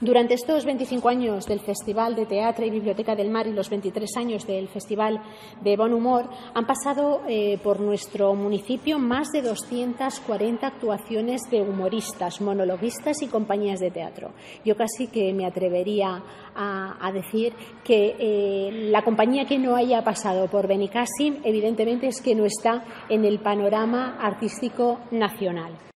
Durante estos 25 años del Festival de Teatro y Biblioteca del Mar y los 23 años del Festival de Bon Humor han pasado eh, por nuestro municipio más de 240 actuaciones de humoristas, monologuistas y compañías de teatro. Yo casi que me atrevería a, decir que eh, la compañía que no haya pasado por Benicassim evidentemente es que no está en el panorama artístico nacional.